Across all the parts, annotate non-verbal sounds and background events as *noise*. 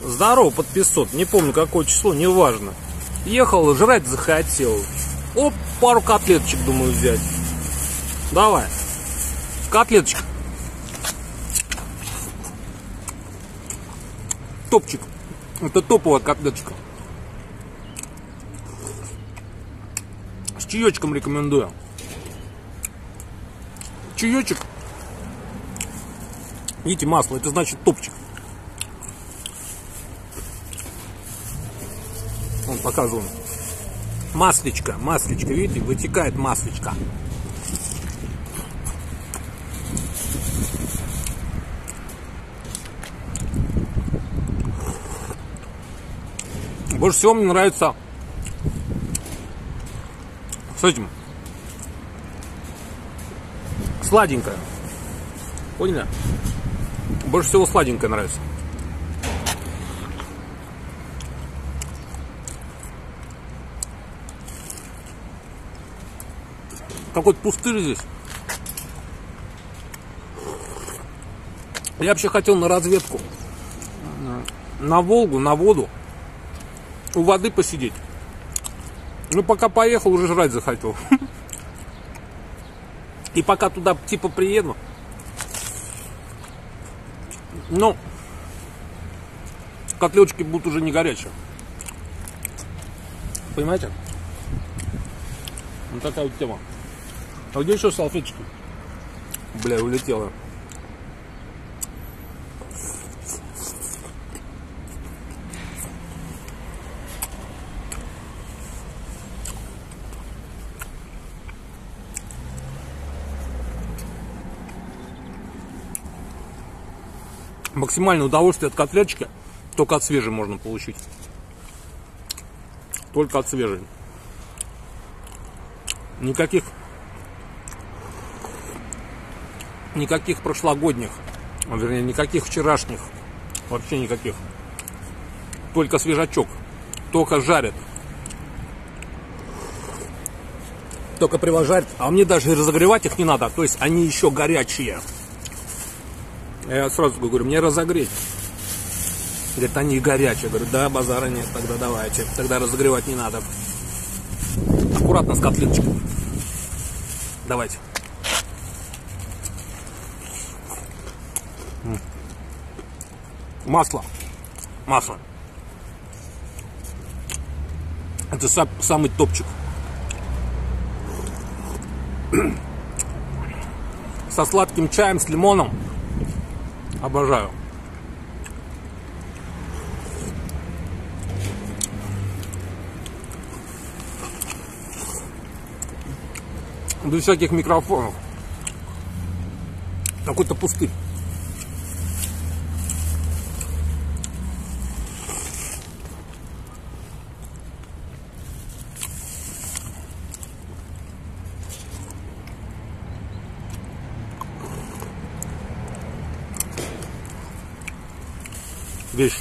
Здорово, под 500. Не помню, какое число, неважно. Ехал, жрать захотел. Оп, пару котлеточек, думаю, взять. Давай. Котлеточка. Топчик. Это топовая котлеточка. С чаечком рекомендую. Чаечек. Видите, масло, это значит топчик. Он показывал. Маслечко, маслечко, видите, вытекает маслечко. Больше всего мне нравится с этим. Сладенькое. Поняли? Больше всего сладенькое нравится. Какой-то пустырь здесь. Я вообще хотел на разведку. На Волгу, на воду. У воды посидеть. Ну, пока поехал, уже жрать захотел. *laughs* И пока туда типа приеду. Ну, котлеточки будут уже не горячие. Понимаете? Вот такая вот тема. А где еще салфеточки? Бля, улетела. Максимальное удовольствие от котлеточки только от свежей можно получить. Только от свежей. Никаких никаких прошлогодних, а вернее, никаких вчерашних, вообще никаких. Только свежачок, только жарят. Только привожать, а мне даже разогревать их не надо, то есть они еще горячие. Я сразу говорю, мне разогреть. Говорит, они горячие. Говорю, да, базара нет, тогда давайте. Тогда разогревать не надо. Аккуратно с котлеточкой. Давайте. Масло. Масло. Это сам, самый топчик. *clears throat* Со сладким чаем, с лимоном. Обожаю. Без всяких микрофонов. Какой-то пустырь. Вещь.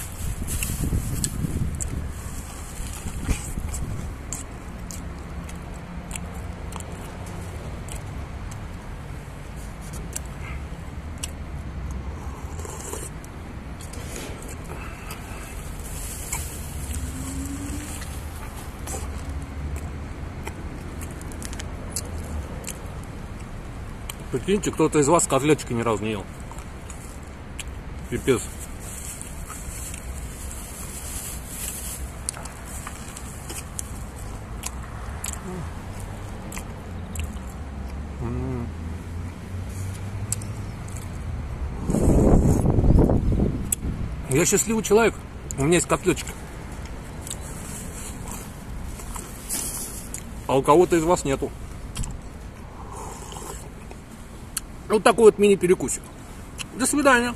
Прикиньте, кто-то из вас котлеточки ни разу не ел. Пипец. Я счастливый человек. У меня есть котлеточка. А у кого-то из вас нету. Вот такой вот мини-перекусик. До свидания.